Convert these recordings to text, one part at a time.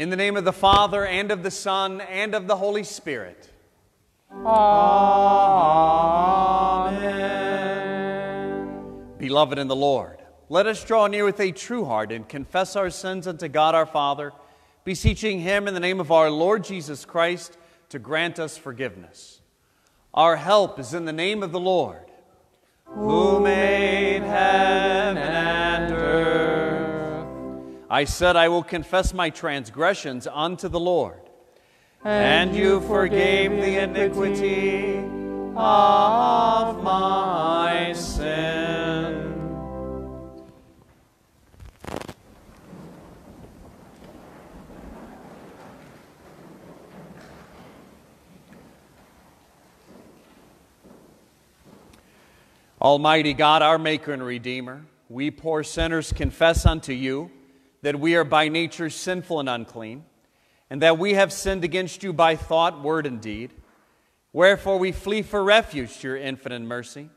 In the name of the Father, and of the Son, and of the Holy Spirit. Amen. Beloved in the Lord, let us draw near with a true heart and confess our sins unto God our Father, beseeching Him in the name of our Lord Jesus Christ to grant us forgiveness. Our help is in the name of the Lord, Who made heaven I said, I will confess my transgressions unto the Lord. and you forgave the iniquity of my sin. Almighty God, our Maker and Redeemer, we poor sinners confess unto you that we are by nature sinful and unclean, and that we have sinned against you by thought, word, and deed. Wherefore we flee for refuge to your infinite mercy,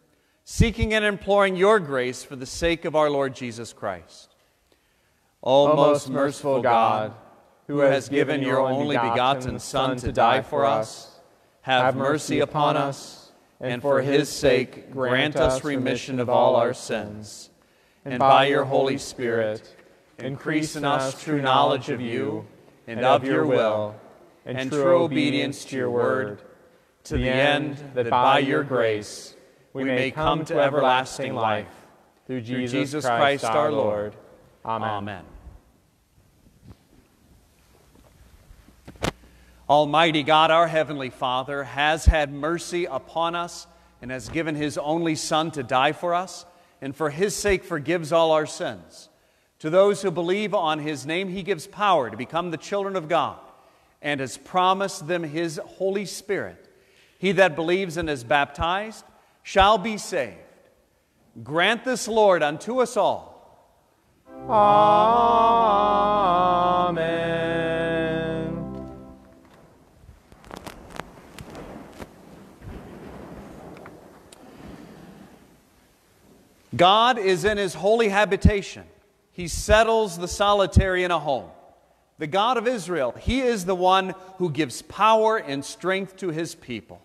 seeking and imploring your grace for the sake of our Lord Jesus Christ. O most merciful God, who has given your only begotten Son to die for us, have mercy upon us, and for his sake grant us remission of all our sins. And by your Holy Spirit, increase in us true knowledge of you and of your will, and true obedience to your word, to the end that by your grace we may come to everlasting life. Through Jesus Christ our Lord. Amen. Amen. Almighty God, our Heavenly Father, has had mercy upon us and has given His only Son to die for us, and for His sake forgives all our sins. To those who believe on His name, He gives power to become the children of God and has promised them His Holy Spirit. He that believes and is baptized shall be saved. Grant this, Lord, unto us all. Amen. God is in his holy habitation. He settles the solitary in a home. The God of Israel, he is the one who gives power and strength to his people.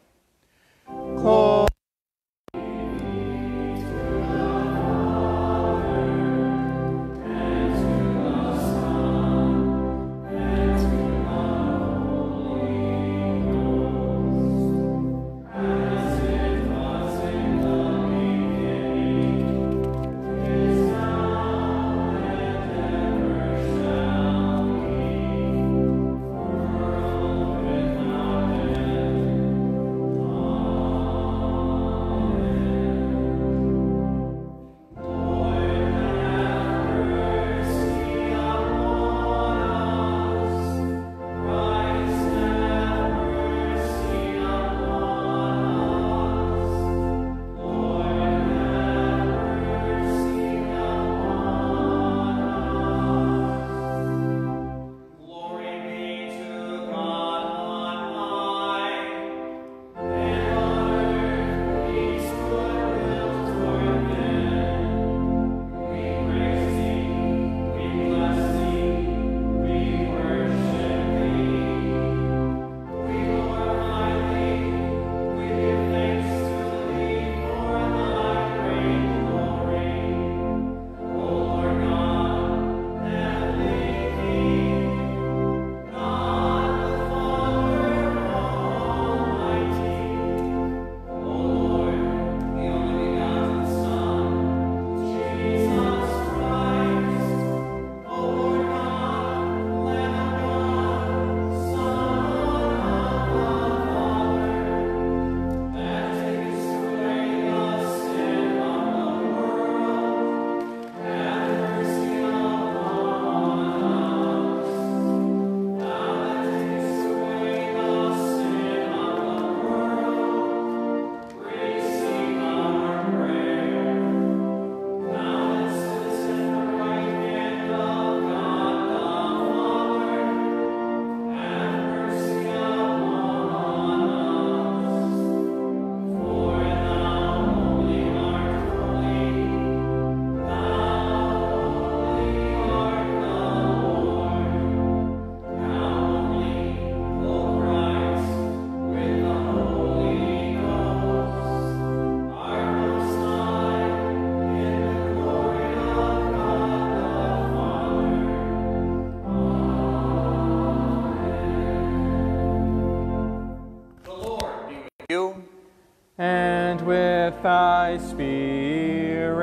Thy spirit.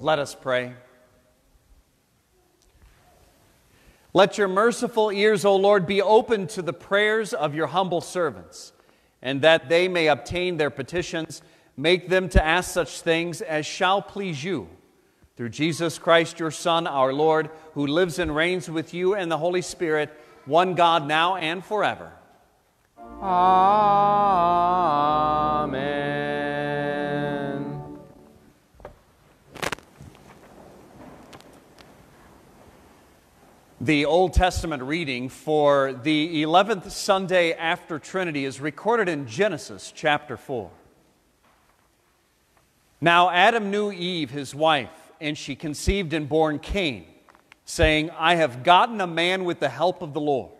Let us pray. Let your merciful ears, O Lord, be open to the prayers of your humble servants, and that they may obtain their petitions, make them to ask such things as shall please you. Through Jesus Christ, your Son, our Lord, who lives and reigns with you and the Holy Spirit, one God now and forever. Amen. The Old Testament reading for the 11th Sunday after Trinity is recorded in Genesis chapter 4. Now Adam knew Eve, his wife, and she conceived and bore Cain, saying, I have gotten a man with the help of the Lord.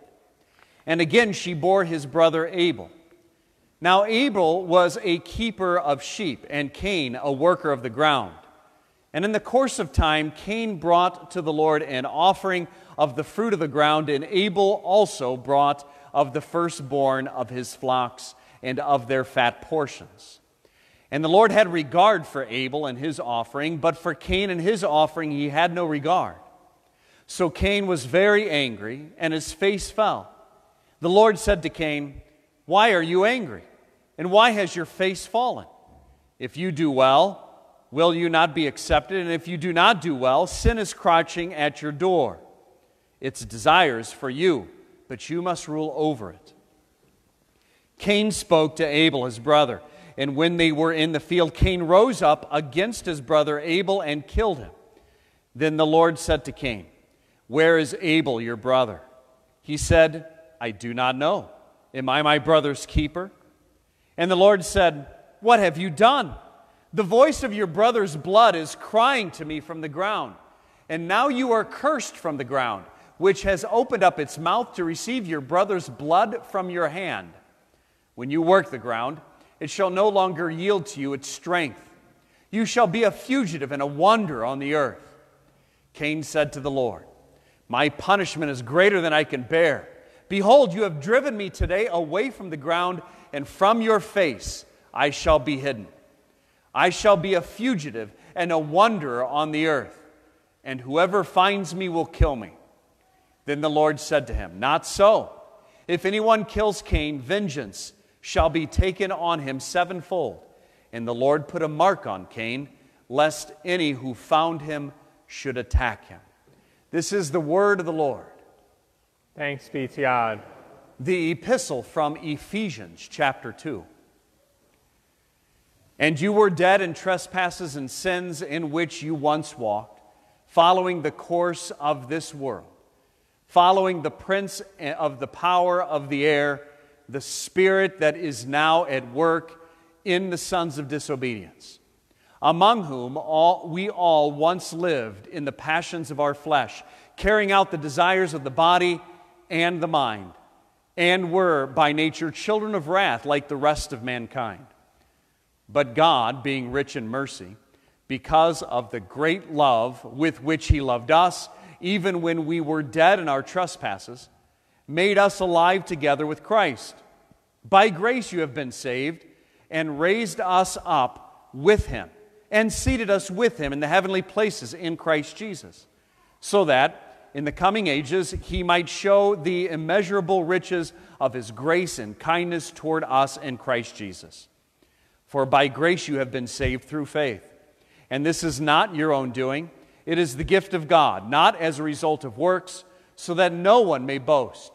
And again she bore his brother Abel. Now Abel was a keeper of sheep, and Cain a worker of the ground. And in the course of time, Cain brought to the Lord an offering of the fruit of the ground, and Abel also brought of the firstborn of his flocks and of their fat portions. And the Lord had regard for Abel and his offering, but for Cain and his offering he had no regard. So Cain was very angry, and his face fell. The Lord said to Cain, Why are you angry? And why has your face fallen? If you do well, will you not be accepted? And if you do not do well, sin is crouching at your door. Its desires for you, but you must rule over it. Cain spoke to Abel, his brother, and when they were in the field, Cain rose up against his brother Abel and killed him. Then the Lord said to Cain, Where is Abel, your brother? He said, I do not know. Am I my brother's keeper? And the Lord said, What have you done? The voice of your brother's blood is crying to me from the ground. And now you are cursed from the ground, which has opened up its mouth to receive your brother's blood from your hand. When you work the ground, it shall no longer yield to you its strength. You shall be a fugitive and a wonder on the earth. Cain said to the Lord, My punishment is greater than I can bear. Behold, you have driven me today away from the ground, and from your face I shall be hidden. I shall be a fugitive and a wanderer on the earth, and whoever finds me will kill me. Then the Lord said to him, Not so. If anyone kills Cain, vengeance shall be taken on him sevenfold. And the Lord put a mark on Cain, lest any who found him should attack him. This is the word of the Lord. Thanks be to God. The epistle from Ephesians, chapter 2. And you were dead in trespasses and sins in which you once walked, following the course of this world, following the prince of the power of the air, the spirit that is now at work in the sons of disobedience, among whom all, we all once lived in the passions of our flesh, carrying out the desires of the body and the mind, and were by nature children of wrath like the rest of mankind. But God, being rich in mercy, because of the great love with which He loved us, even when we were dead in our trespasses, made us alive together with Christ. By grace you have been saved, and raised us up with Him, and seated us with Him in the heavenly places in Christ Jesus, so that in the coming ages He might show the immeasurable riches of His grace and kindness toward us in Christ Jesus. For by grace you have been saved through faith. And this is not your own doing, it is the gift of God, not as a result of works, so that no one may boast.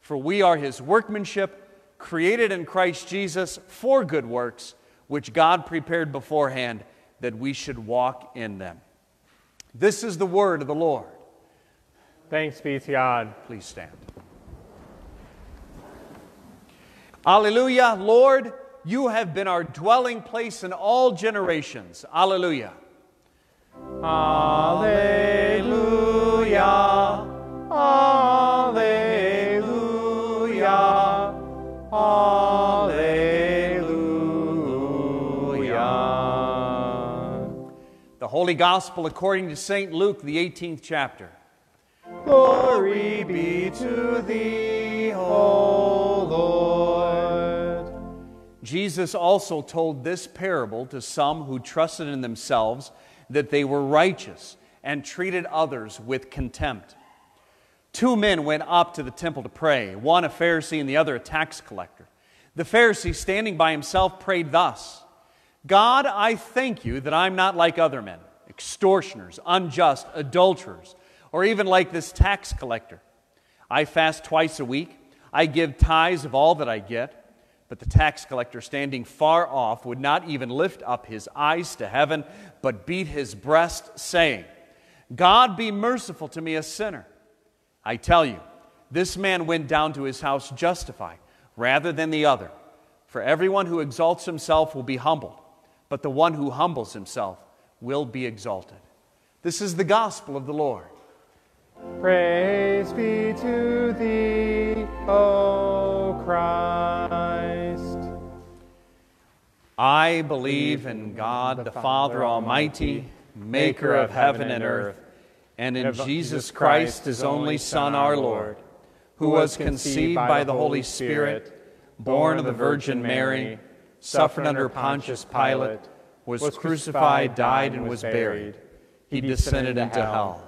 For we are his workmanship, created in Christ Jesus for good works, which God prepared beforehand that we should walk in them. This is the word of the Lord. Thanks be to God. Please stand. Alleluia, Lord. You have been our dwelling place in all generations. Alleluia. Alleluia. Alleluia. Alleluia. The Holy Gospel according to St. Luke, the 18th chapter. Glory be to thee, O Lord. Jesus also told this parable to some who trusted in themselves that they were righteous and treated others with contempt. Two men went up to the temple to pray, one a Pharisee and the other a tax collector. The Pharisee, standing by himself, prayed thus God, I thank you that I'm not like other men, extortioners, unjust, adulterers, or even like this tax collector. I fast twice a week, I give tithes of all that I get. But the tax collector, standing far off, would not even lift up his eyes to heaven, but beat his breast, saying, God be merciful to me, a sinner. I tell you, this man went down to his house justified rather than the other. For everyone who exalts himself will be humbled, but the one who humbles himself will be exalted. This is the gospel of the Lord. Praise be to thee, O Christ. I believe in God the Father Almighty, maker of heaven and earth and in Jesus Christ, his only Son, our Lord, who was conceived by the Holy Spirit, born of the Virgin Mary, suffered under Pontius Pilate, was crucified, died, and was buried. He descended into hell.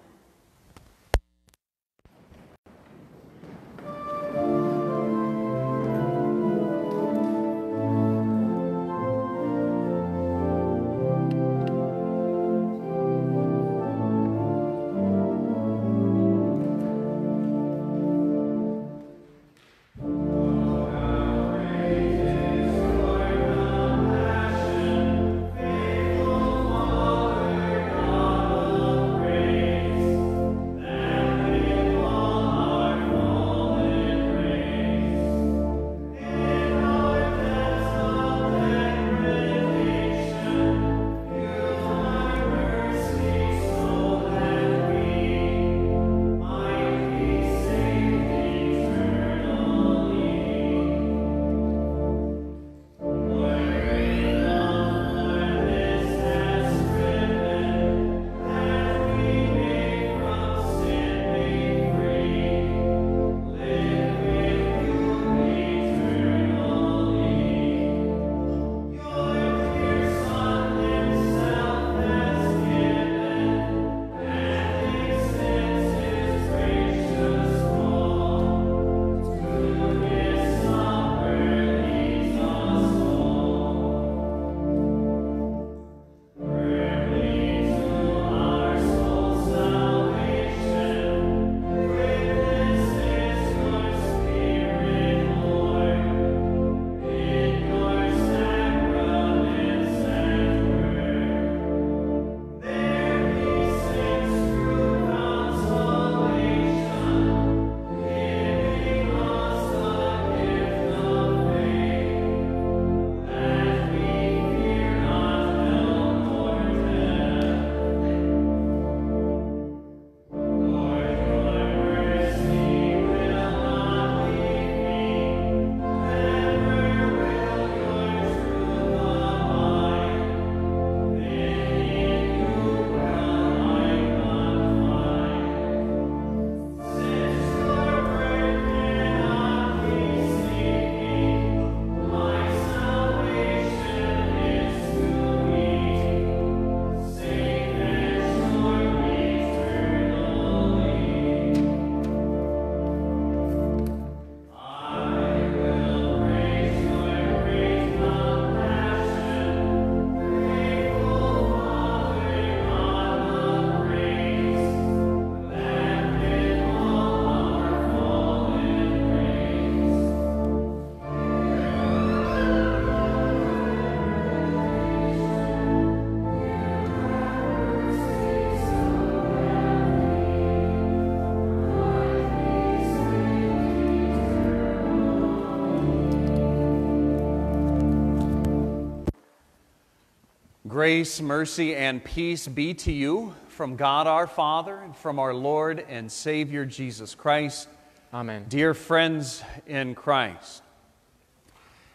Grace, mercy, and peace be to you from God our Father and from our Lord and Savior Jesus Christ. Amen. Dear friends in Christ,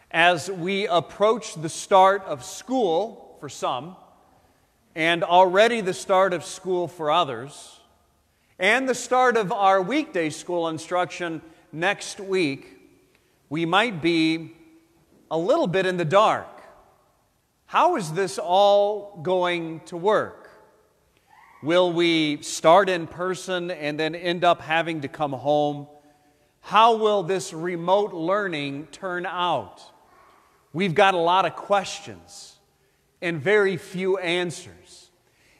as we approach the start of school for some, and already the start of school for others, and the start of our weekday school instruction next week, we might be a little bit in the dark how is this all going to work? Will we start in person and then end up having to come home? How will this remote learning turn out? We've got a lot of questions and very few answers.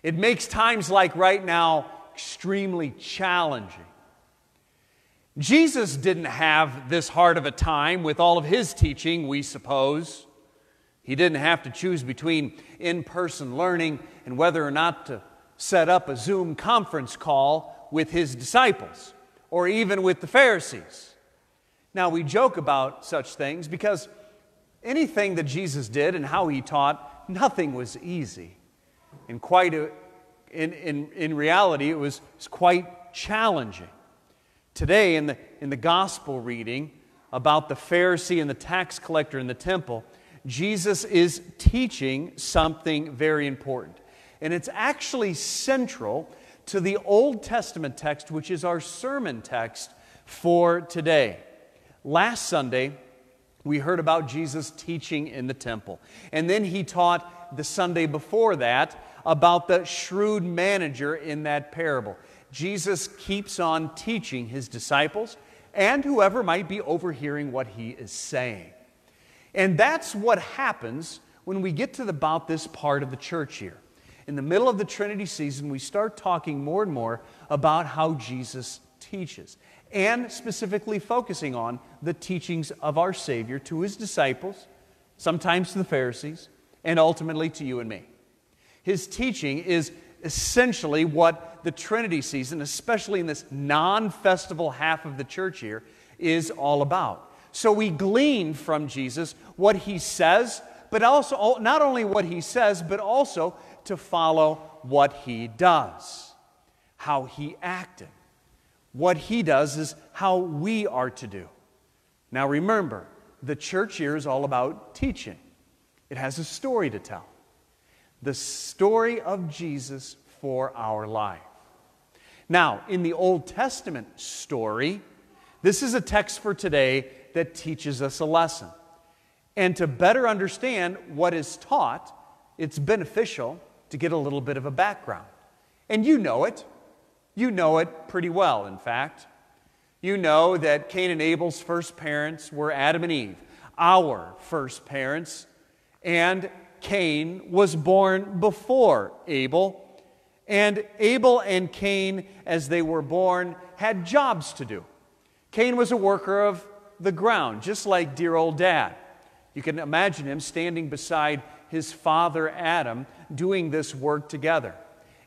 It makes times like right now extremely challenging. Jesus didn't have this hard of a time with all of his teaching, we suppose. He didn't have to choose between in person learning and whether or not to set up a Zoom conference call with his disciples or even with the Pharisees. Now, we joke about such things because anything that Jesus did and how he taught, nothing was easy. And quite a, in, in, in reality, it was, it was quite challenging. Today, in the, in the gospel reading about the Pharisee and the tax collector in the temple, Jesus is teaching something very important. And it's actually central to the Old Testament text, which is our sermon text for today. Last Sunday, we heard about Jesus teaching in the temple. And then he taught the Sunday before that about the shrewd manager in that parable. Jesus keeps on teaching his disciples and whoever might be overhearing what he is saying. And that's what happens when we get to about this part of the church year. In the middle of the Trinity season, we start talking more and more about how Jesus teaches, and specifically focusing on the teachings of our Savior to his disciples, sometimes to the Pharisees, and ultimately to you and me. His teaching is essentially what the Trinity season, especially in this non festival half of the church year, is all about. So we glean from Jesus what he says, but also not only what he says, but also to follow what he does, how he acted. What he does is how we are to do. Now remember, the church year is all about teaching, it has a story to tell. The story of Jesus for our life. Now, in the Old Testament story, this is a text for today that teaches us a lesson. And to better understand what is taught, it's beneficial to get a little bit of a background. And you know it. You know it pretty well, in fact. You know that Cain and Abel's first parents were Adam and Eve, our first parents, and Cain was born before Abel. And Abel and Cain, as they were born, had jobs to do. Cain was a worker of the ground, just like dear old dad. You can imagine him standing beside his father Adam doing this work together.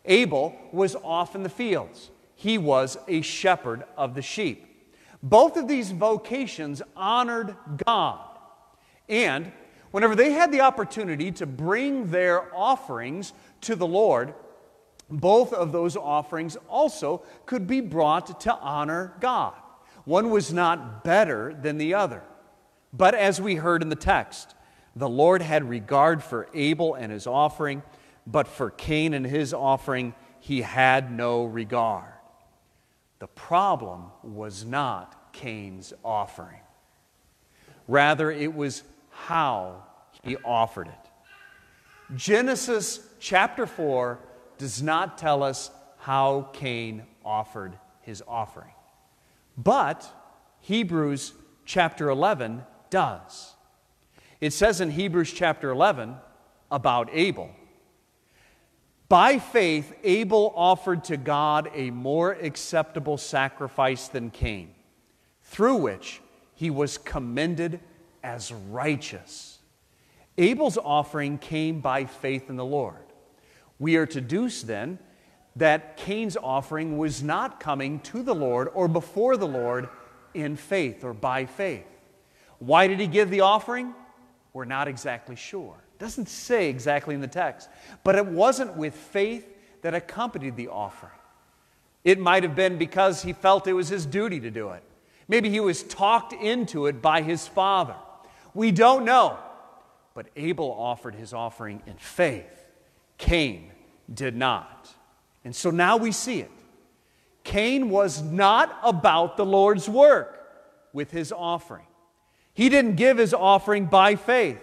Abel was off in the fields, he was a shepherd of the sheep. Both of these vocations honored God. And whenever they had the opportunity to bring their offerings to the Lord, both of those offerings also could be brought to honor God. One was not better than the other. But as we heard in the text, the Lord had regard for Abel and his offering, but for Cain and his offering, he had no regard. The problem was not Cain's offering, rather, it was how he offered it. Genesis chapter 4 does not tell us how Cain offered his offering. But Hebrews chapter 11 does. It says in Hebrews chapter 11 about Abel. By faith, Abel offered to God a more acceptable sacrifice than Cain, through which he was commended as righteous. Abel's offering came by faith in the Lord. We are to deduce then that Cain's offering was not coming to the Lord or before the Lord in faith or by faith. Why did he give the offering? We're not exactly sure. doesn't say exactly in the text. But it wasn't with faith that accompanied the offering. It might have been because he felt it was his duty to do it. Maybe he was talked into it by his father. We don't know. But Abel offered his offering in faith. Cain did not. And so now we see it. Cain was not about the Lord's work with his offering. He didn't give his offering by faith.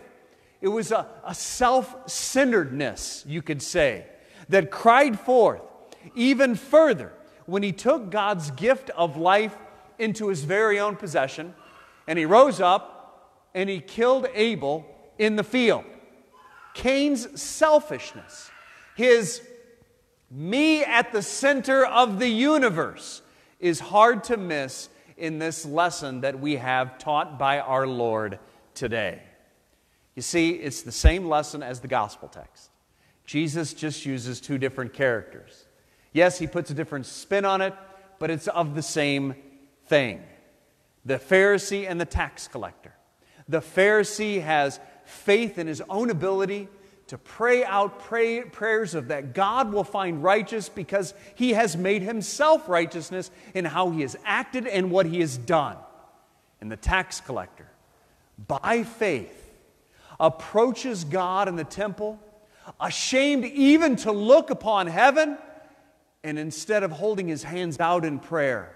It was a, a self centeredness, you could say, that cried forth even further when he took God's gift of life into his very own possession and he rose up and he killed Abel in the field. Cain's selfishness, his me at the center of the universe, is hard to miss in this lesson that we have taught by our Lord today. You see, it's the same lesson as the gospel text. Jesus just uses two different characters. Yes, he puts a different spin on it, but it's of the same thing the Pharisee and the tax collector. The Pharisee has faith in his own ability to pray out pray, prayers of that God will find righteous because he has made himself righteousness in how he has acted and what he has done. And the tax collector, by faith, approaches God in the temple, ashamed even to look upon heaven, and instead of holding his hands out in prayer,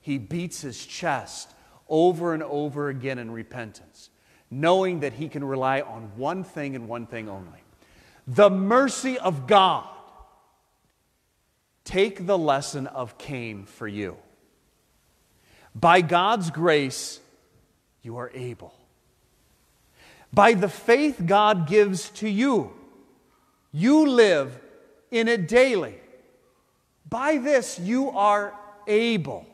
he beats his chest over and over again in repentance, knowing that he can rely on one thing and one thing only the mercy of God. Take the lesson of Cain for you. By God's grace, you are able. By the faith God gives to you, you live in it daily. By this, you are able.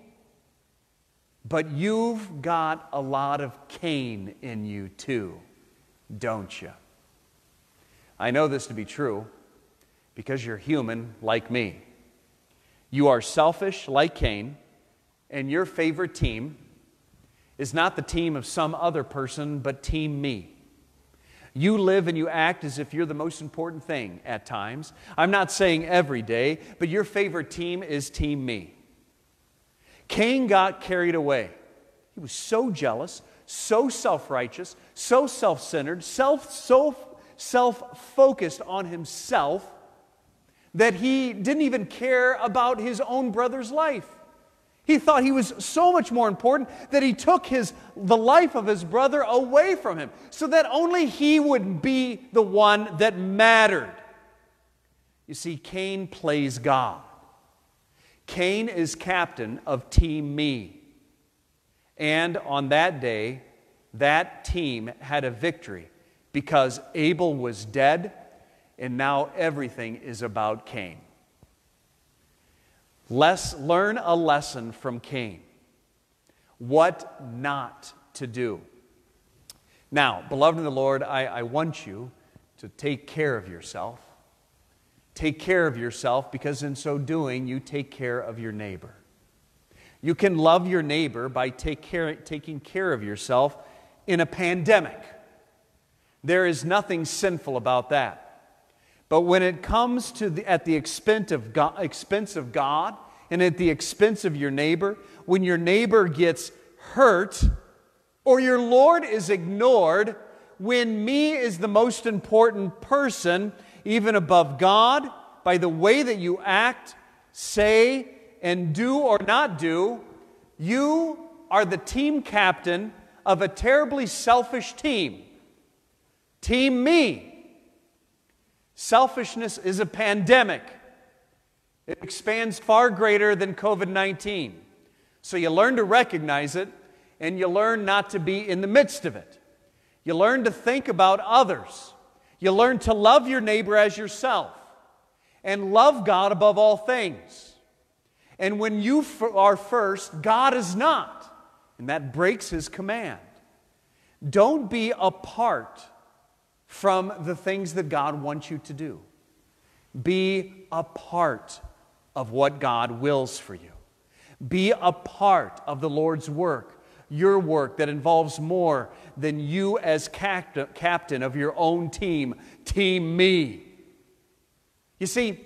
But you've got a lot of Cain in you too, don't you? I know this to be true because you're human like me. You are selfish like Cain, and your favorite team is not the team of some other person, but team me. You live and you act as if you're the most important thing at times. I'm not saying every day, but your favorite team is team me. Cain got carried away. He was so jealous, so self righteous, so self centered, self, so self focused on himself that he didn't even care about his own brother's life. He thought he was so much more important that he took his, the life of his brother away from him so that only he would be the one that mattered. You see, Cain plays God. Cain is captain of Team Me. And on that day, that team had a victory because Abel was dead and now everything is about Cain. Learn a lesson from Cain what not to do. Now, beloved in the Lord, I, I want you to take care of yourself. Take care of yourself because in so doing, you take care of your neighbor. You can love your neighbor by take care, taking care of yourself in a pandemic. There is nothing sinful about that. But when it comes to the, at the expense of, God, expense of God and at the expense of your neighbor, when your neighbor gets hurt or your Lord is ignored, when me is the most important person, even above God, by the way that you act, say, and do or not do, you are the team captain of a terribly selfish team. Team me. Selfishness is a pandemic. It expands far greater than COVID 19. So you learn to recognize it and you learn not to be in the midst of it. You learn to think about others. You learn to love your neighbor as yourself and love God above all things. And when you are first, God is not. And that breaks his command. Don't be apart from the things that God wants you to do. Be a part of what God wills for you. Be a part of the Lord's work. your work that involves more than you as capt- captain of your own team, Team Me. You see,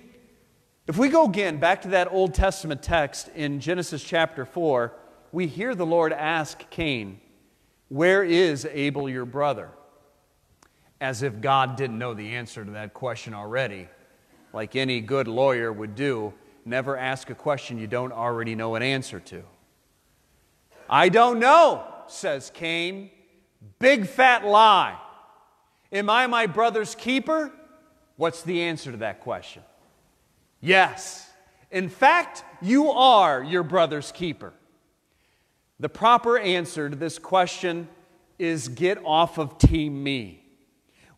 if we go again back to that Old Testament text in Genesis chapter 4, we hear the Lord ask Cain, Where is Abel your brother? As if God didn't know the answer to that question already. Like any good lawyer would do, never ask a question you don't already know an answer to. I don't know, says Cain. Big fat lie. Am I my brother's keeper? What's the answer to that question? Yes. In fact, you are your brother's keeper. The proper answer to this question is get off of Team Me.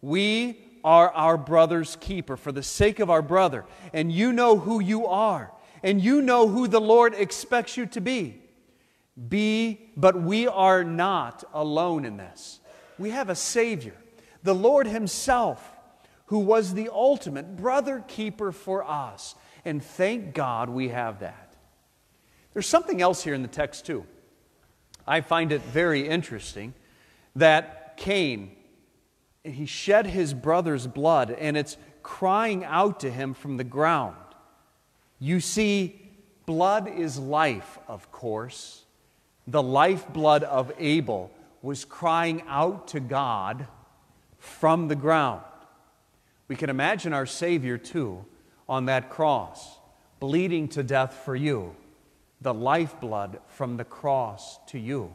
We are our brother's keeper for the sake of our brother, and you know who you are, and you know who the Lord expects you to be. Be, but we are not alone in this. We have a Savior, the Lord Himself, who was the ultimate brother keeper for us. And thank God we have that. There's something else here in the text, too. I find it very interesting that Cain, he shed his brother's blood, and it's crying out to him from the ground. You see, blood is life, of course. The lifeblood of Abel was crying out to God from the ground. We can imagine our Savior, too, on that cross, bleeding to death for you, the lifeblood from the cross to you.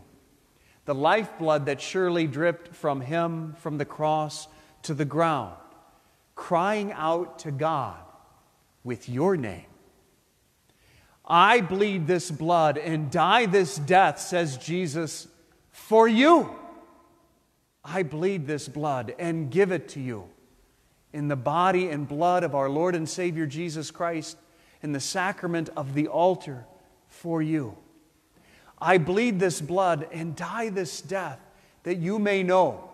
The lifeblood that surely dripped from him from the cross to the ground, crying out to God with your name. I bleed this blood and die this death, says Jesus, for you. I bleed this blood and give it to you in the body and blood of our Lord and Savior Jesus Christ in the sacrament of the altar for you. I bleed this blood and die this death that you may know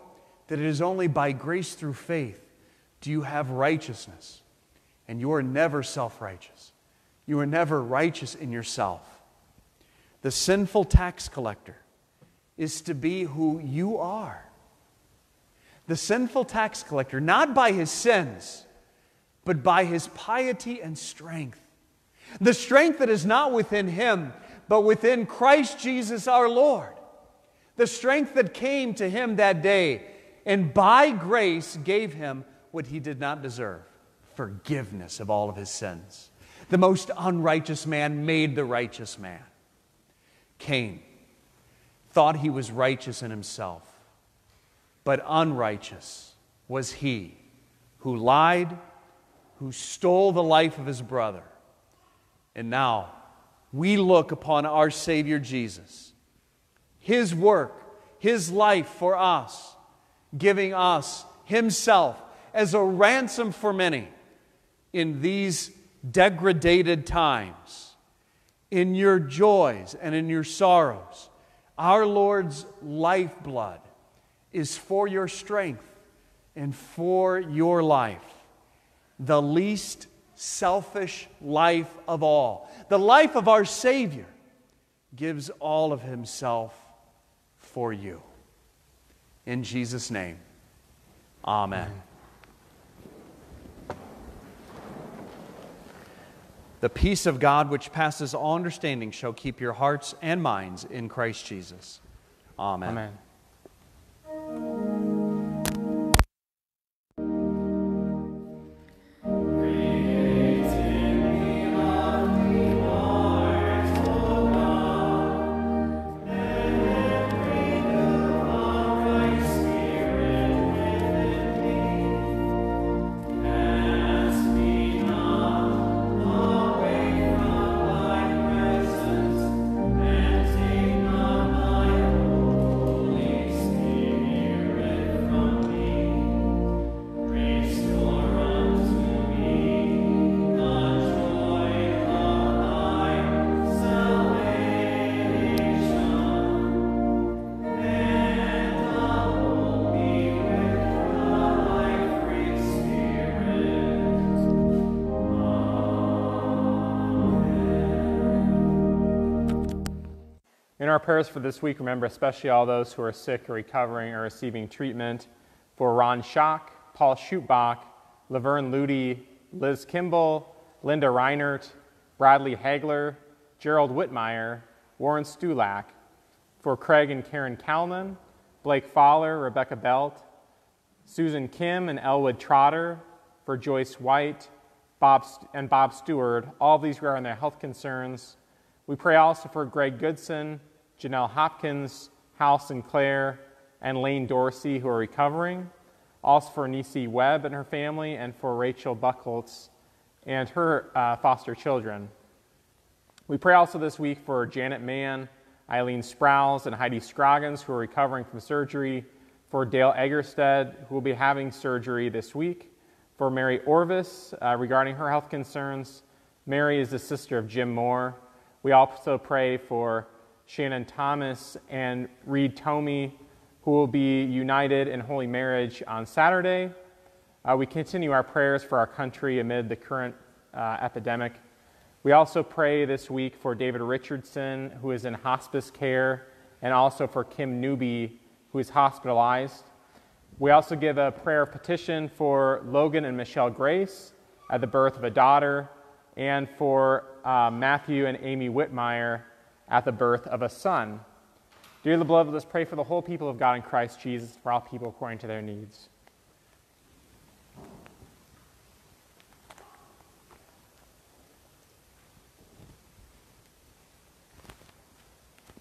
that it is only by grace through faith do you have righteousness, and you are never self righteous. You are never righteous in yourself. The sinful tax collector is to be who you are. The sinful tax collector, not by his sins, but by his piety and strength. The strength that is not within him, but within Christ Jesus our Lord. The strength that came to him that day and by grace gave him what he did not deserve forgiveness of all of his sins. The most unrighteous man made the righteous man. Cain thought he was righteous in himself, but unrighteous was he who lied, who stole the life of his brother. And now we look upon our Savior Jesus, his work, his life for us, giving us himself as a ransom for many in these degraded times, in your joys and in your sorrows. Our Lord's lifeblood is for your strength and for your life. The least selfish life of all. The life of our Savior gives all of Himself for you. In Jesus' name, Amen. Amen. The peace of God, which passes all understanding, shall keep your hearts and minds in Christ Jesus. Amen. Amen. Our prayers for this week, remember especially all those who are sick or recovering or receiving treatment for Ron Schock, Paul Schutbach, Laverne Ludy, Liz Kimball, Linda Reinert, Bradley Hagler, Gerald Whitmire, Warren Stulak, for Craig and Karen Kalman, Blake Fowler, Rebecca Belt, Susan Kim and Elwood Trotter, for Joyce White, Bob, and Bob Stewart, all these regarding their health concerns. We pray also for Greg Goodson, Janelle Hopkins, Hal Sinclair, and Lane Dorsey, who are recovering. Also for Nisi Webb and her family, and for Rachel Buckholtz and her uh, foster children. We pray also this week for Janet Mann, Eileen Sprouse, and Heidi Scroggins, who are recovering from surgery, for Dale Eggerstead, who will be having surgery this week, for Mary Orvis uh, regarding her health concerns. Mary is the sister of Jim Moore. We also pray for Shannon Thomas and Reed Tomey, who will be united in holy marriage on Saturday. Uh, we continue our prayers for our country amid the current uh, epidemic. We also pray this week for David Richardson, who is in hospice care, and also for Kim Newby, who is hospitalized. We also give a prayer petition for Logan and Michelle Grace at the birth of a daughter, and for uh, Matthew and Amy Whitmire at the birth of a son. Dearly beloved, let's pray for the whole people of God in Christ Jesus, for all people according to their needs.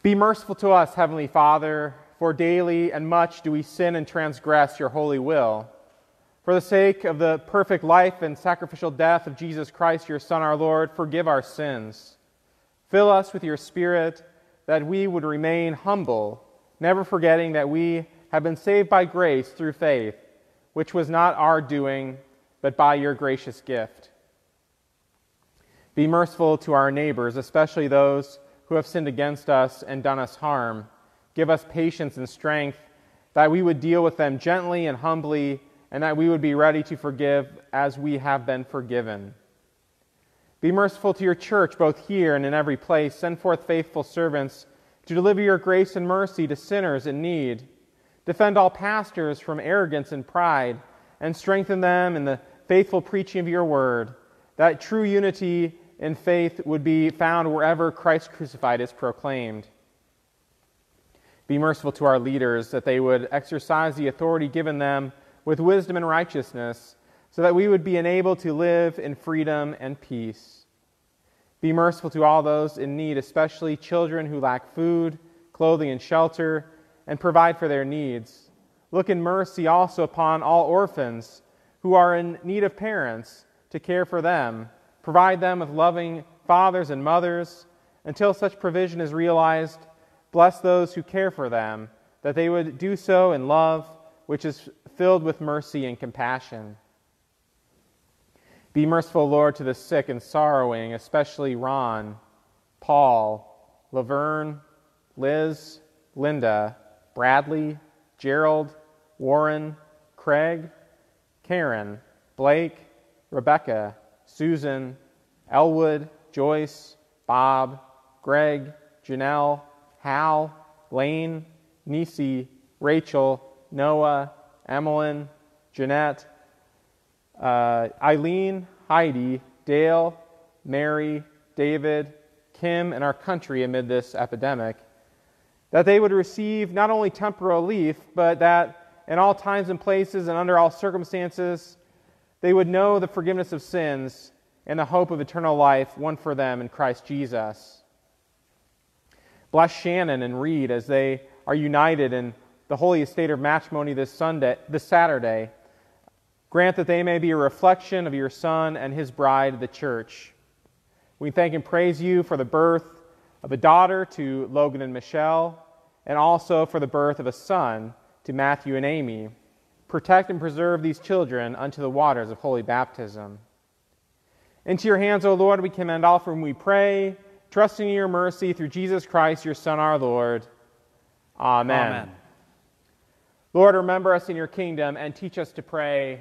Be merciful to us, Heavenly Father for daily and much do we sin and transgress your holy will. For the sake of the perfect life and sacrificial death of Jesus Christ, your Son, our Lord, forgive our sins. Fill us with your Spirit that we would remain humble, never forgetting that we have been saved by grace through faith, which was not our doing, but by your gracious gift. Be merciful to our neighbors, especially those who have sinned against us and done us harm Give us patience and strength that we would deal with them gently and humbly, and that we would be ready to forgive as we have been forgiven. Be merciful to your church, both here and in every place. Send forth faithful servants to deliver your grace and mercy to sinners in need. Defend all pastors from arrogance and pride, and strengthen them in the faithful preaching of your word, that true unity in faith would be found wherever Christ crucified is proclaimed. Be merciful to our leaders, that they would exercise the authority given them with wisdom and righteousness, so that we would be enabled to live in freedom and peace. Be merciful to all those in need, especially children who lack food, clothing, and shelter, and provide for their needs. Look in mercy also upon all orphans who are in need of parents to care for them. Provide them with loving fathers and mothers until such provision is realized Bless those who care for them, that they would do so in love, which is filled with mercy and compassion. Be merciful, Lord, to the sick and sorrowing, especially Ron, Paul, Laverne, Liz, Linda, Bradley, Gerald, Warren, Craig, Karen, Blake, Rebecca, Susan, Elwood, Joyce, Bob, Greg, Janelle, Hal, Lane, Nisi, Rachel, Noah, Emmeline, Jeanette, uh, Eileen, Heidi, Dale, Mary, David, Kim, and our country amid this epidemic, that they would receive not only temporal relief, but that in all times and places and under all circumstances, they would know the forgiveness of sins and the hope of eternal life won for them in Christ Jesus. Bless Shannon and Reed as they are united in the holy estate of matrimony this Sunday, this Saturday. Grant that they may be a reflection of your Son and his bride, the church. We thank and praise you for the birth of a daughter to Logan and Michelle, and also for the birth of a son to Matthew and Amy. Protect and preserve these children unto the waters of holy baptism. Into your hands, O Lord, we commend all for whom we pray trusting in your mercy through Jesus Christ, your Son, our Lord. Amen. Amen. Lord, remember us in your kingdom and teach us to pray.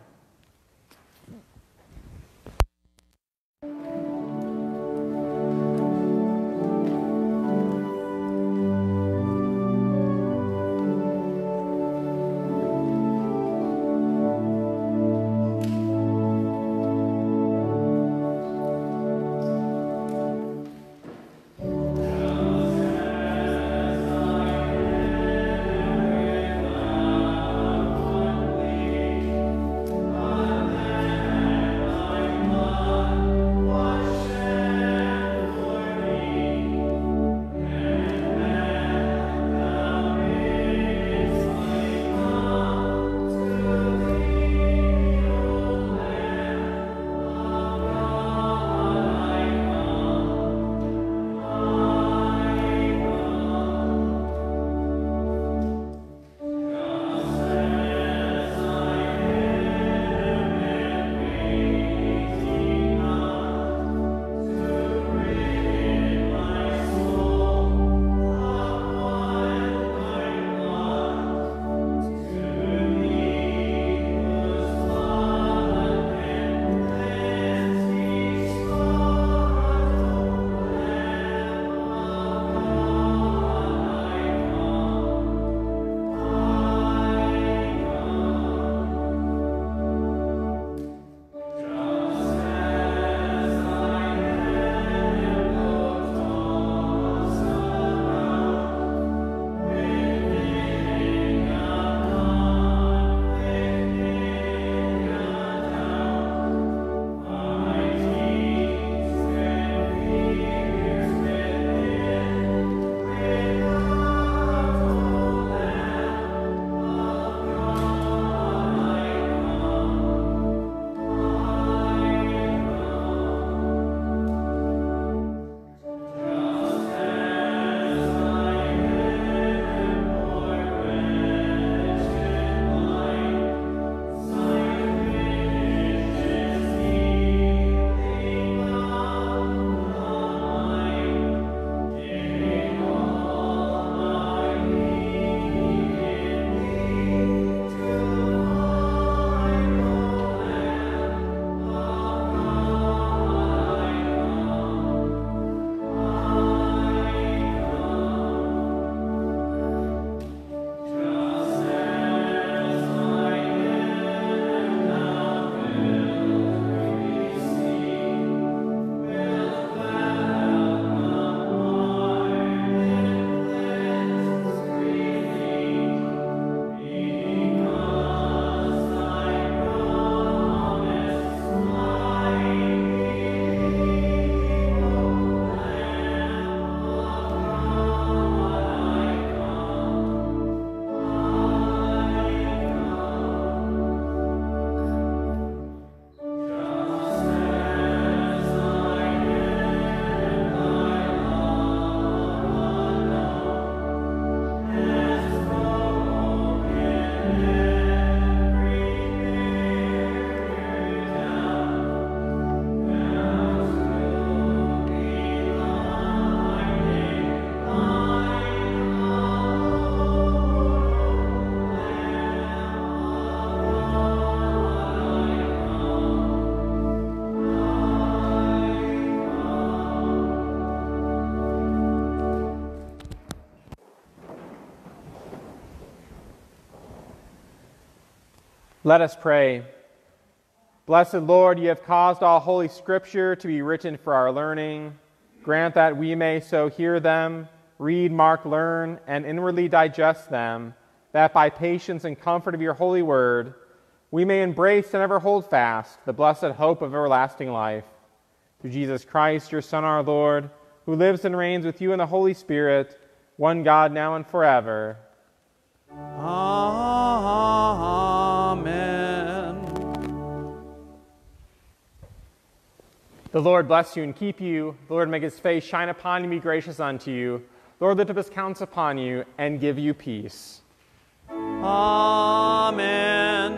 Let us pray. Blessed Lord, you have caused all holy scripture to be written for our learning. Grant that we may so hear them, read, mark, learn, and inwardly digest them, that by patience and comfort of your holy word, we may embrace and ever hold fast the blessed hope of everlasting life. Through Jesus Christ, your Son, our Lord, who lives and reigns with you in the Holy Spirit, one God, now and forever. Ah, ah, ah. The Lord bless you and keep you. The Lord make his face shine upon you and be gracious unto you. The Lord lift up his countenance upon you and give you peace. Amen.